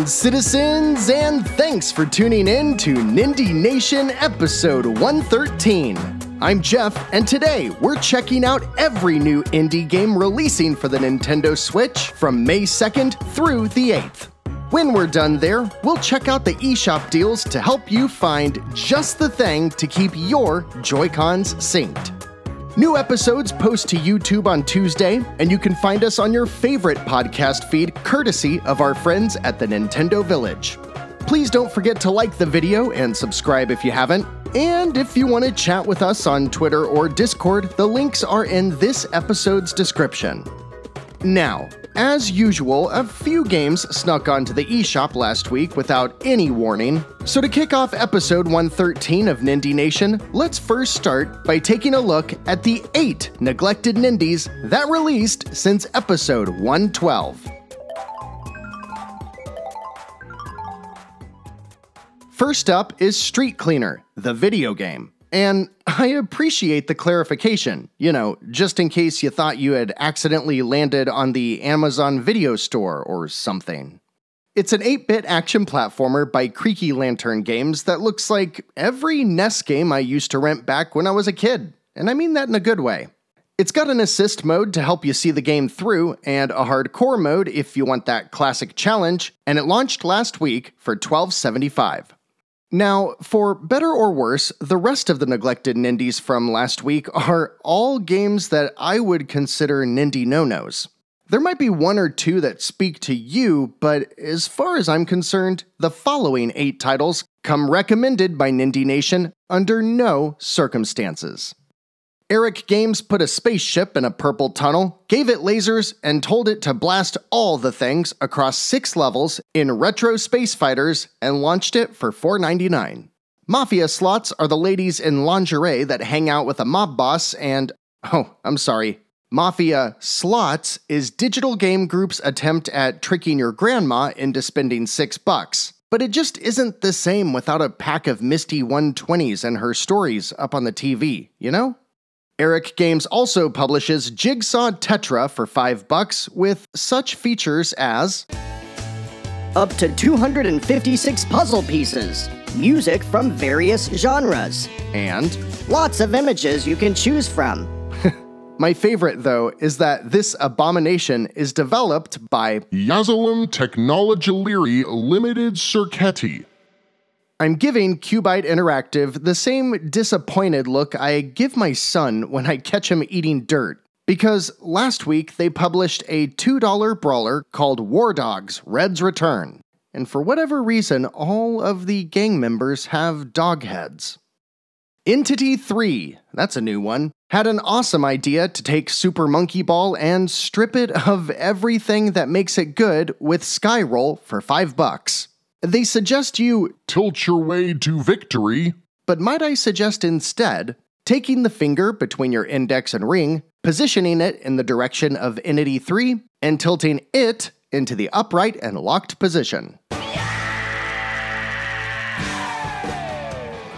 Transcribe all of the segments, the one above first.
Greetings, citizens, and thanks for tuning in to Nindie Nation episode 113. I'm Jeff, and today we're checking out every new indie game releasing for the Nintendo Switch from May 2nd through the 8th. When we're done there, we'll check out the eShop deals to help you find just the thing to keep your Joy-Cons synced. New episodes post to YouTube on Tuesday, and you can find us on your favorite podcast feed courtesy of our friends at the Nintendo Village. Please don't forget to like the video and subscribe if you haven't. And if you want to chat with us on Twitter or Discord, the links are in this episode's description. Now, as usual, a few games snuck onto the eShop last week without any warning. So to kick off episode 113 of Nindie Nation, let's first start by taking a look at the 8 neglected Nindies that released since episode 112. First up is Street Cleaner, the video game. And I appreciate the clarification, you know, just in case you thought you had accidentally landed on the Amazon Video Store or something. It's an 8 bit action platformer by Creaky Lantern Games that looks like every NES game I used to rent back when I was a kid, and I mean that in a good way. It's got an assist mode to help you see the game through, and a hardcore mode if you want that classic challenge, and it launched last week for $12.75. Now, for better or worse, the rest of the neglected Nindies from last week are all games that I would consider Nindie no nos. There might be one or two that speak to you, but as far as I'm concerned, the following eight titles come recommended by Nindie Nation under no circumstances. Eric Games put a spaceship in a purple tunnel, gave it lasers, and told it to blast all the things across six levels in retro space fighters and launched it for $4.99. Mafia slots are the ladies in lingerie that hang out with a mob boss, and oh, I'm sorry. Mafia Slots is Digital Game Group's attempt at tricking your grandma into spending six bucks. But it just isn't the same without a pack of Misty 120s and her stories up on the TV, you know? Eric Games also publishes Jigsaw Tetra for 5 bucks with such features as up to 256 puzzle pieces, music from various genres, and lots of images you can choose from. My favorite, though, is that this abomination is developed by Yazalem Technology Limited Circuiti, I'm giving Cubite Interactive the same disappointed look I give my son when I catch him eating dirt. Because last week they published a $2 brawler called War Dogs Red's Return. And for whatever reason, all of the gang members have dog heads. Entity 3, that's a new one, had an awesome idea to take Super Monkey Ball and strip it of everything that makes it good with Skyroll for 5 bucks. They suggest you tilt your way to victory. But might I suggest instead taking the finger between your index and ring, positioning it in the direction of Entity 3, and tilting it into the upright and locked position.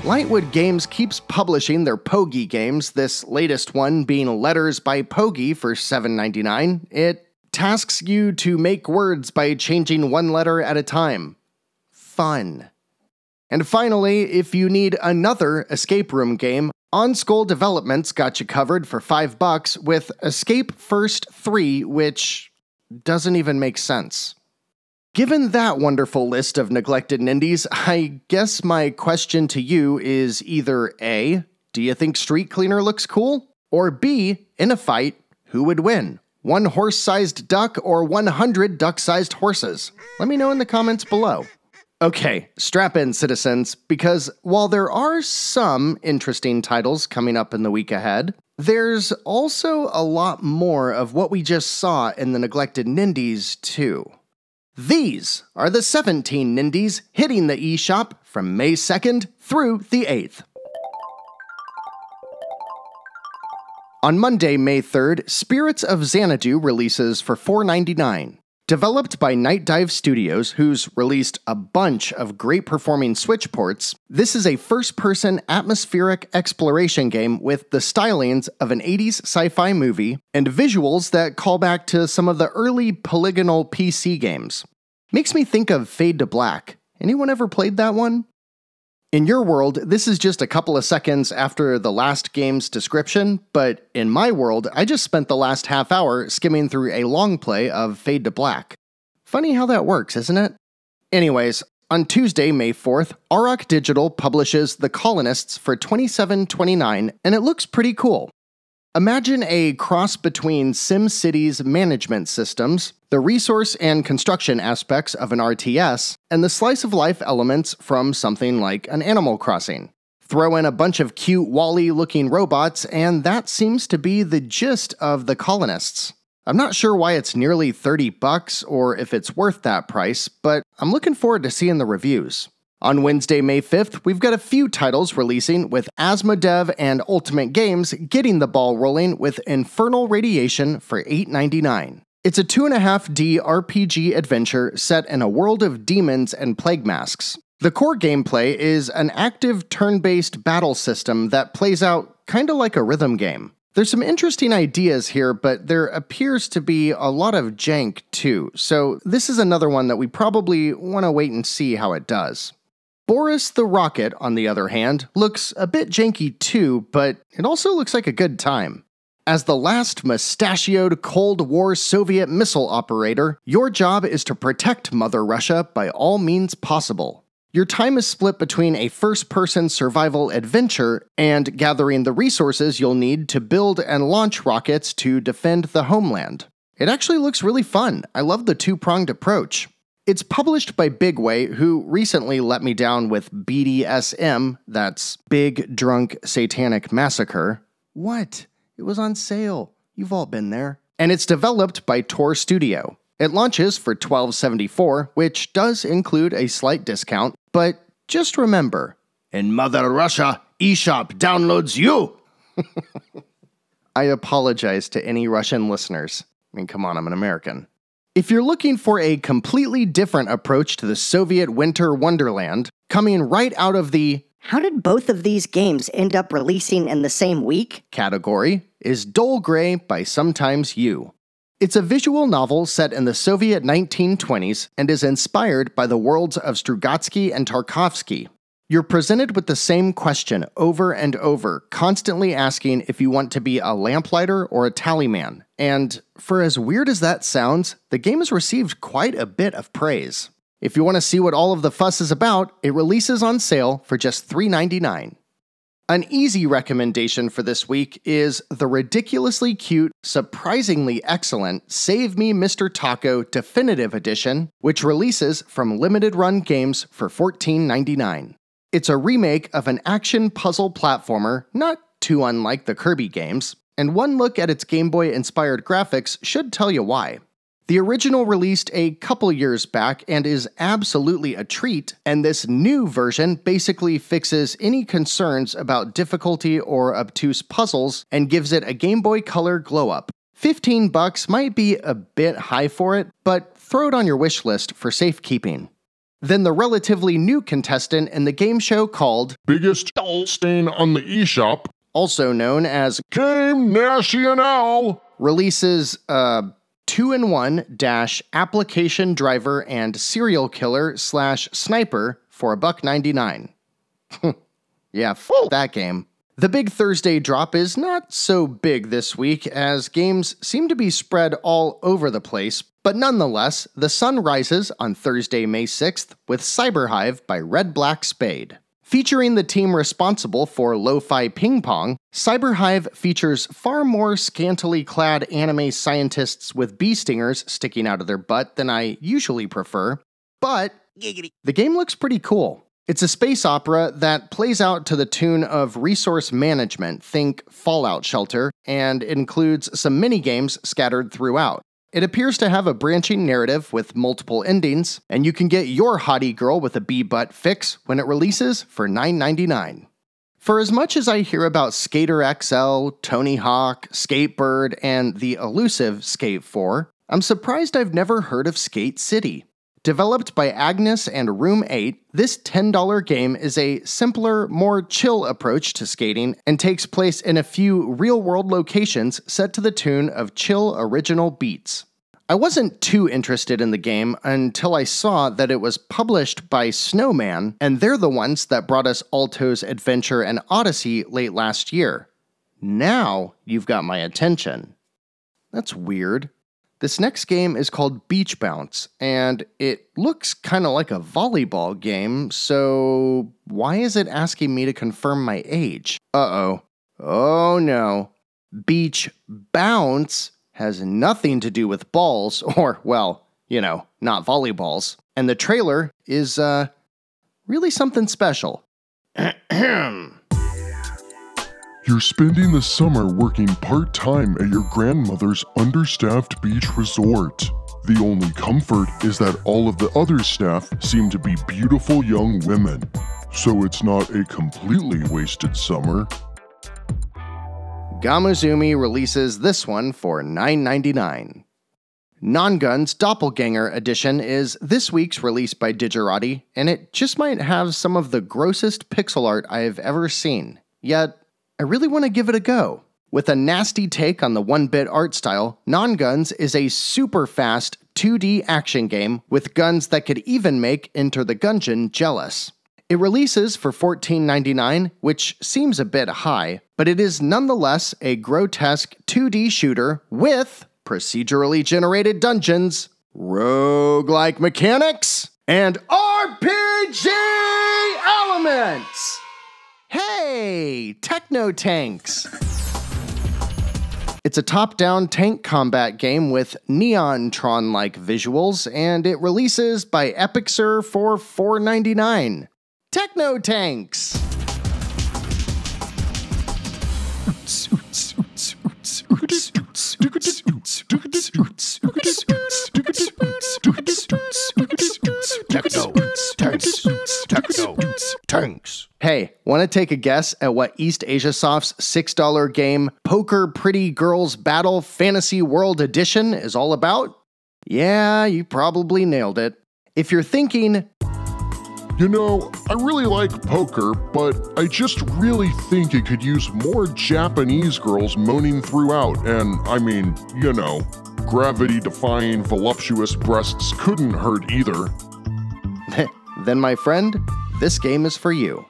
Lightwood Games keeps publishing their Pogi games, this latest one being Letters by Pogi for $7.99. It tasks you to make words by changing one letter at a time fun. And finally, if you need another escape room game, OnSkull Developments got you covered for 5 bucks with Escape First 3, which doesn't even make sense. Given that wonderful list of neglected nindies, I guess my question to you is either A, do you think Street Cleaner looks cool? Or B, in a fight, who would win? One horse sized duck or 100 duck sized horses? Let me know in the comments below. Okay, strap in, citizens, because while there are some interesting titles coming up in the week ahead, there's also a lot more of what we just saw in the neglected Nindies, too. These are the 17 Nindies hitting the eShop from May 2nd through the 8th. On Monday, May 3rd, Spirits of Xanadu releases for $4.99. Developed by Nightdive Studios, who's released a bunch of great performing Switch ports, this is a first person atmospheric exploration game with the stylings of an 80s sci fi movie and visuals that call back to some of the early polygonal PC games. Makes me think of Fade to Black. Anyone ever played that one? In your world, this is just a couple of seconds after the last game's description, but in my world, I just spent the last half hour skimming through a long play of Fade to Black. Funny how that works, isn't it? Anyways, on Tuesday, May 4th, Auroch Digital publishes The Colonists for 27.29, and it looks pretty cool. Imagine a cross between SimCity's management systems, the resource and construction aspects of an RTS, and the slice of life elements from something like an Animal Crossing. Throw in a bunch of cute WALL-E looking robots, and that seems to be the gist of The Colonists. I'm not sure why it's nearly 30 bucks or if it's worth that price, but I'm looking forward to seeing the reviews. On Wednesday, May 5th, we've got a few titles releasing, with Asmodev and Ultimate Games getting the ball rolling with Infernal Radiation for $8.99. It's a 2.5D RPG adventure set in a world of demons and plague masks. The core gameplay is an active turn based battle system that plays out kinda like a rhythm game. There's some interesting ideas here, but there appears to be a lot of jank too, so this is another one that we probably want to wait and see how it does. Boris the Rocket, on the other hand, looks a bit janky too, but it also looks like a good time. As the last mustachioed Cold War Soviet missile operator, your job is to protect Mother Russia by all means possible. Your time is split between a first person survival adventure and gathering the resources you'll need to build and launch rockets to defend the homeland. It actually looks really fun. I love the two pronged approach. It's published by Bigway, who recently let me down with BDSM, that's Big Drunk Satanic Massacre. What? It was on sale. You've all been there. And it's developed by Tor Studio. It launches for $12.74, which does include a slight discount, but just remember in Mother Russia, eShop downloads you! I apologize to any Russian listeners. I mean, come on, I'm an American. If you're looking for a completely different approach to the Soviet winter wonderland, coming right out of the How did both of these games end up releasing in the same week? category, is Dull Grey by Sometimes You. It's a visual novel set in the Soviet 1920s and is inspired by the worlds of Strugatsky and Tarkovsky. You're presented with the same question over and over, constantly asking if you want to be a lamplighter or a tallyman. And for as weird as that sounds, the game has received quite a bit of praise. If you want to see what all of the fuss is about, it releases on sale for just $3.99. An easy recommendation for this week is the ridiculously cute, surprisingly excellent Save Me Mr. Tako Definitive Edition, which releases from Limited Run Games for $14.99. It's a remake of an action puzzle platformer, not too unlike the Kirby games, and one look at its Game Boy inspired graphics should tell you why. The original released a couple years back and is absolutely a treat, and this new version basically fixes any concerns about difficulty or obtuse puzzles and gives it a Game Boy Color glow up. 15 bucks might be a bit high for it, but throw it on your wish list for safekeeping. Then the relatively new contestant in the game show called, Biggest stain on the eShop. also known as Game National. releases a two in one dash application driver and serial killer slash sniper for a buck 99. yeah, f- that game. The big Thursday drop is not so big this week as games seem to be spread all over the place, but nonetheless, the sun rises on Thursday, May 6th with Cyberhive by Red Black Spade. Featuring the team responsible for Lo Fi Ping Pong, Cyberhive features far more scantily clad anime scientists with bee stingers sticking out of their butt than I usually prefer, but the game looks pretty cool. It's a space opera that plays out to the tune of resource management, think Fallout Shelter, and includes some mini games scattered throughout. It appears to have a branching narrative with multiple endings, and you can get your hottie girl with a bee butt fix when it releases for $9.99. For as much as I hear about Skater XL, Tony Hawk, Skatebird, and the elusive Skate 4, I'm surprised I've never heard of Skate City. Developed by Agens and Room 8, this $10 game is a simpler, more chill approach to skating and takes place in a few real world locations set to the tune of chill original beats. I wasn't too interested in the game until I saw that it was published by Snowman, and they're the ones that brought us Alto's Adventure and Odyssey late last year. Now you've got my attention. That's weird. This next game is called Beach Bounce, and it looks kind of like a volleyball game, so why is it asking me to confirm my age? Uh oh. Oh no. Beach Bounce has nothing to do with balls, or, well, you know, not volleyballs. And the trailer is, uh, really something special. You're spending the summer working part time at your grandmother's understaffed beach resort. The only comfort is that all of the other staff seem to be beautiful young women. So it's not a completely wasted summer. Gamuzumi releases this one for $9.99. Nongunz Doppelganger Edition is this week's release by Digerati, and it just might have some of the grossest pixel art I have ever seen. Yet, I really want to give it a go. With a nasty take on the 1 bit art style, Nongunz is a super fast 2D action game with guns that could even make Enter the Gungeon jealous. It releases for $14.99, which seems a bit high, but it is nonetheless a grotesque 2D shooter with procedurally generated dungeons, roguelike mechanics, and RPG elements. Hey, Techno Tanks! It's a top down tank combat game with Neon Tron like visuals, and it releases by Epixer for $4.99. Techno Tanks! Tanks. Hey, want to take a guess at what East Asia Soft's $6 game Poker Pretty Girls Battle Fantasy World Edition is all about? Yeah, you probably nailed it. If you're thinking, You know, I really like poker, but I just really think it could use more Japanese girls moaning throughout, and I mean, you know, gravity defying voluptuous breasts couldn't hurt either. then my friend, this game is for you.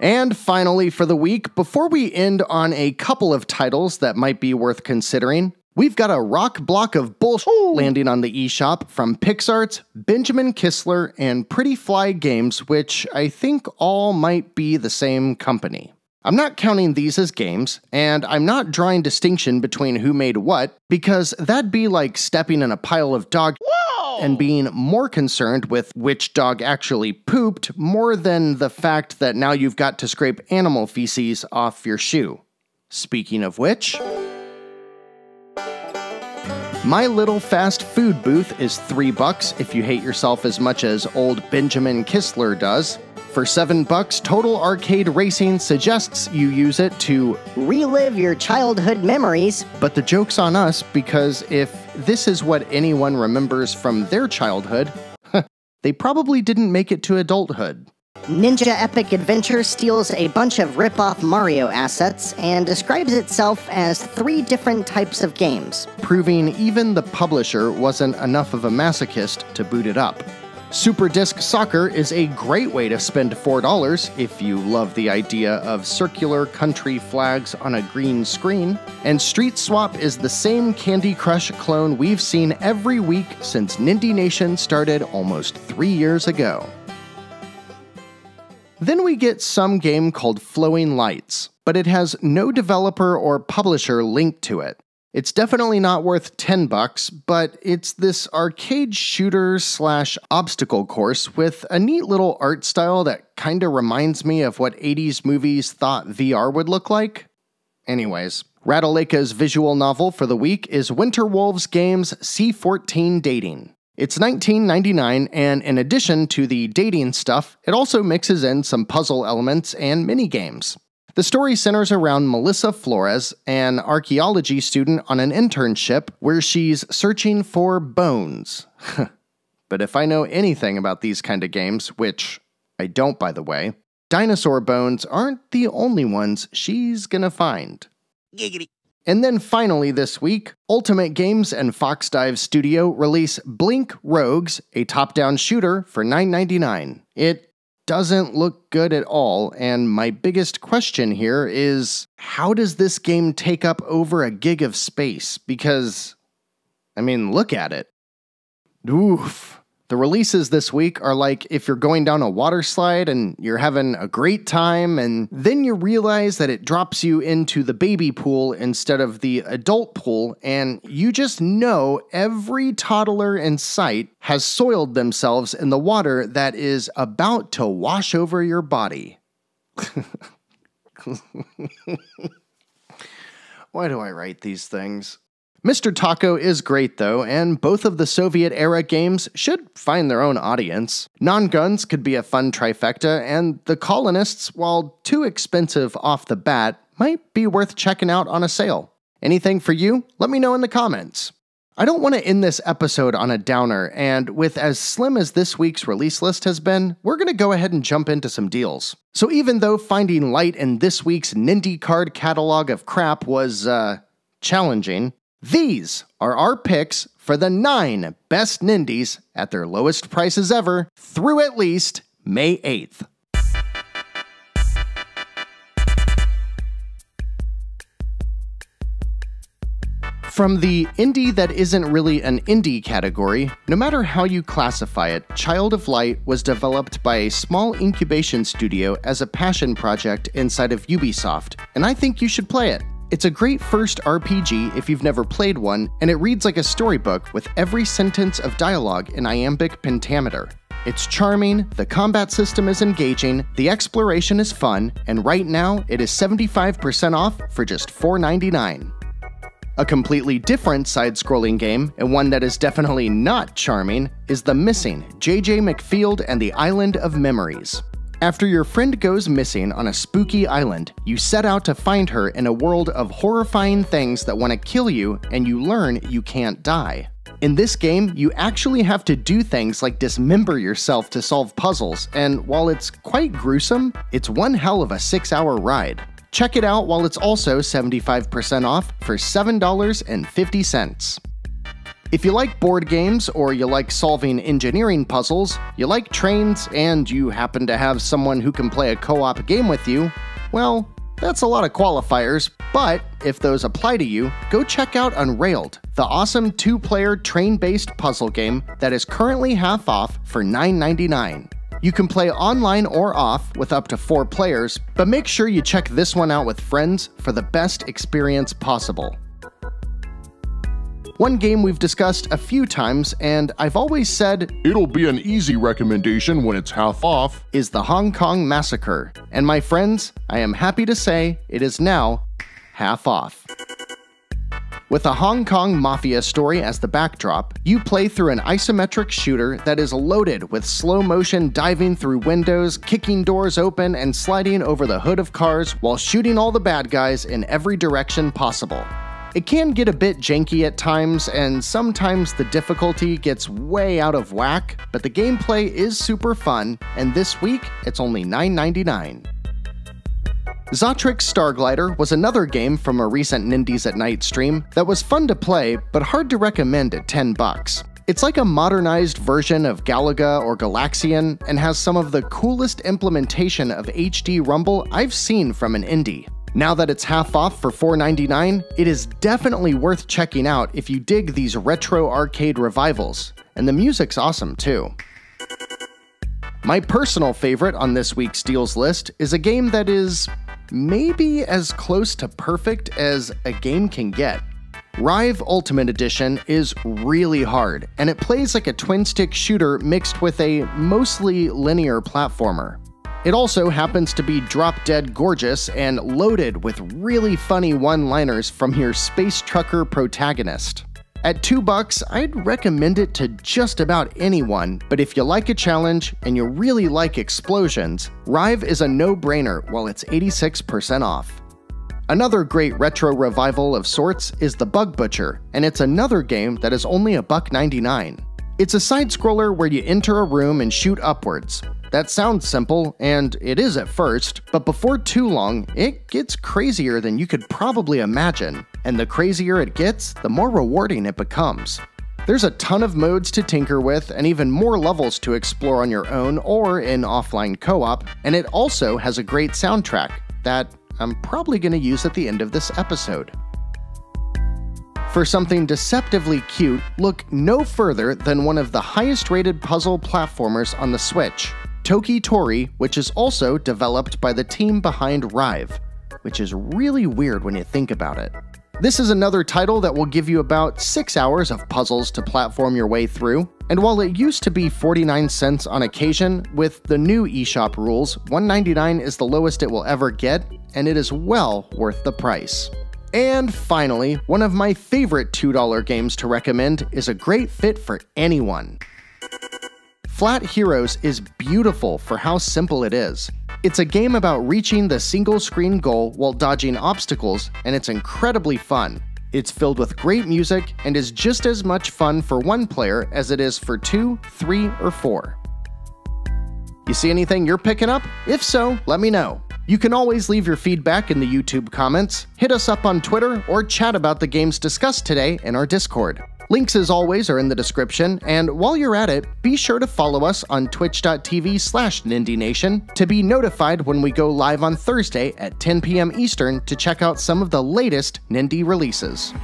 And finally, for the week, before we end on a couple of titles that might be worth considering, we've got a rock block of bullshit landing on the eShop from PixArts, Benjamin Kistler, and Pretty Fly Games, which I think all might be the same company. I'm not counting these as games, and I'm not drawing distinction between who made what, because that'd be like stepping in a pile of dog and oh. being more concerned with which dog actually pooped more than the fact that now you've got to scrape animal feces off your shoe. Speaking of which, my little fast food booth is 3 bucks if you hate yourself as much as old Benjamin Kistler does. For 7 bucks, Total Arcade Racing suggests you use it to Relive your childhood memories. but the joke's on us because if this is what anyone remembers from their childhood, they probably didn't make it to adulthood. Ninja Epic Adventure steals a bunch of rip-off Mario assets and describes itself as three different types of games. proving even the publisher wasn't enough of a masochist to boot it up. Super Disc Soccer is a great way to spend $4 if you love the idea of circular country flags on a green screen. And Street Swap is the same Candy Crush clone we've seen every week since Nindie Nation started almost three years ago. Then we get some game called Flowing Lights, but it has no developer or publisher linked to it. It's definitely not worth 10 bucks, but it's this arcade shooter slash obstacle course with a neat little art style that kinda reminds me of what 80s movies thought VR would look like. Anyways, Ratalaika's visual novel for the week is Winter Wolves Games C14 Dating. It's $19.99, and in addition to the dating stuff, it also mixes in some puzzle elements and mini games. The story centers around Melissa Flores, an archaeology student on an internship where she's searching for bones. but if I know anything about these kind of games, which I don't by the way, dinosaur bones aren't the only ones she's gonna find. Giggity. And then finally this week, Ultimate Games and Fox Dive Studio release Blink Rogues, a top-down shooter for $9.99. It doesn't look good at all, and my biggest question here is how does this game take up over a gig of space? Because, I mean, look at it. Oof. The releases this week are like if you're going down a water slide and you're having a great time, and then you realize that it drops you into the baby pool instead of the adult pool, and you just know every toddler in sight has soiled themselves in the water that is about to wash over your body. Why do I write these things? Mr. Tako is great though, and both of the Soviet era games should find their own audience. Nongunz could be a fun trifecta, and The Colonists, while too expensive off the bat, might be worth checking out on a sale. Anything for you? Let me know in the comments. I don't want to end this episode on a downer, and with as slim as this week's release list has been, we're going to go ahead and jump into some deals. So even though finding light in this week's Nindie card catalog of crap was, uh, challenging, these are our picks for the nine best Nindies at their lowest prices ever through at least May 8th. From the indie that isn't really an indie category, no matter how you classify it, Child of Light was developed by a small incubation studio as a passion project inside of Ubisoft, and I think you should play it. It's a great first RPG if you've never played one, and it reads like a storybook with every sentence of dialogue in iambic pentameter. It's charming, the combat system is engaging, the exploration is fun, and right now it is 75% off for just $4.99. A completely different side scrolling game, and one that is definitely not charming, is The Missing JJ Macfield and the Island of Memories. After your friend goes missing on a spooky island, you set out to find her in a world of horrifying things that want to kill you, and you learn you can't die. In this game, you actually have to do things like dismember yourself to solve puzzles, and while it's quite gruesome, it's one hell of a six hour ride. Check it out while it's also 75% off for $7.50. If you like board games or you like solving engineering puzzles, you like trains, and you happen to have someone who can play a co op game with you, well, that's a lot of qualifiers, but if those apply to you, go check out Unrailed, the awesome two player train based puzzle game that is currently half off for $9.99. You can play online or off with up to four players, but make sure you check this one out with friends for the best experience possible. One game we've discussed a few times, and I've always said It'll be an easy recommendation when it's half off. is the Hong Kong Massacre. And my friends, I am happy to say it is now half off. With a Hong Kong mafia story as the backdrop, you play through an isometric shooter that is loaded with slow motion diving through windows, kicking doors open, and sliding over the hood of cars while shooting all the bad guys in every direction possible. It can get a bit janky at times, and sometimes the difficulty gets way out of whack, but the gameplay is super fun, and this week it's only $9.99. Zotrix Starglider was another game from a recent Nindies at Night stream that was fun to play, but hard to recommend at 10 bucks. It's like a modernized version of Galaga or Galaxian and has some of the coolest implementation of HD Rumble I've seen from an indie. Now that it's half off for $4.99, it is definitely worth checking out if you dig these retro arcade revivals, and the music's awesome too. My personal favorite on this week's deals list is a game that is maybe as close to perfect as a game can get. Rive Ultimate Edition is really hard, and it plays like a twin stick shooter mixed with a mostly linear platformer. It also happens to be drop dead gorgeous and loaded with really funny one liners from your space trucker protagonist. At 2 bucks, I'd recommend it to just about anyone, but if you like a challenge and you really like explosions, Rive is a no-brainer while it's 86% off. Another great retro revival of sorts is The Bug Butcher, and it's another game that is only a buck 99. It's a side scroller where you enter a room and shoot upwards. That sounds simple, and it is at first, but before too long, it gets crazier than you could probably imagine. and the crazier it gets, the more rewarding it becomes. There's a ton of modes to tinker with and even more levels to explore on your own or in offline co op, and it also has a great soundtrack that I'm probably going to use at the end of this episode. For something deceptively cute, look no further than one of the highest rated puzzle platformers on the Switch, Toki Tori, which is also developed by the team behind Rive, which is really weird when you think about it. This is another title that will give you about 6 hours of puzzles to platform your way through, and while it used to be 49 cents on occasion, with the new eShop rules, 199 is the lowest it will ever get, and it is well worth the price. And finally, one of my favorite $2 games to recommend is a great fit for anyone. Flat Heroes is beautiful for how simple it is. It's a game about reaching the single screen goal while dodging obstacles, and it's incredibly fun. It's filled with great music and is just as much fun for one player as it is for two, three, or four. You see anything you're picking up? If so, let me know. You can always leave your feedback in the YouTube comments, hit us up on Twitter, or chat about the games discussed today in our Discord. Links, as always, are in the description, and while you're at it, be sure to follow us on twitch.tv slash NindieNation to be notified when we go live on Thursday at 10 p.m. Eastern to check out some of the latest Nindie releases.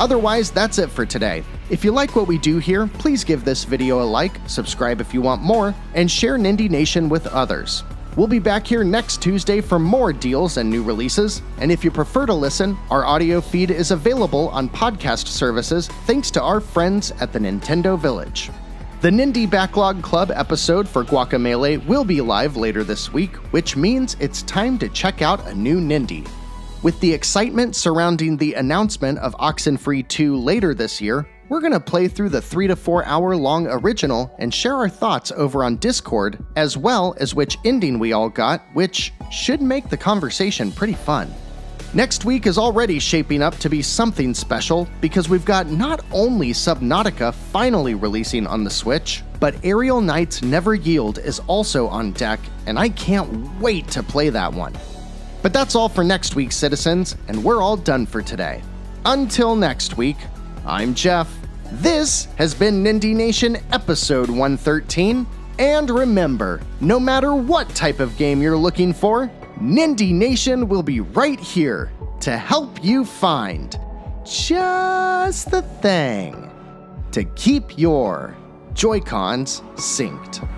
Otherwise, that's it for today. If you like what we do here, please give this video a like, subscribe if you want more, and share Nindie Nation with others. We'll be back here next Tuesday for more deals and new releases. And if you prefer to listen, our audio feed is available on podcast services thanks to our friends at the Nintendo Village. The Nindie Backlog Club episode for Guacamelee will be live later this week, which means it's time to check out a new Nindie. With the excitement surrounding the announcement of Oxenfree 2 later this year, we're going to play through the 3 to 4 hour long original and share our thoughts over on Discord, as well as which ending we all got, which should make the conversation pretty fun. Next week is already shaping up to be something special because we've got not only Subnautica finally releasing on the Switch, but Aerial Knights Never Yield is also on deck, and I can't wait to play that one. But that's all for next week, citizens, and we're all done for today. Until next week, I'm Jeff. This has been Nindie Nation episode 113. And remember, no matter what type of game you're looking for, Nindie Nation will be right here to help you find just the thing to keep your Joy-Cons synced.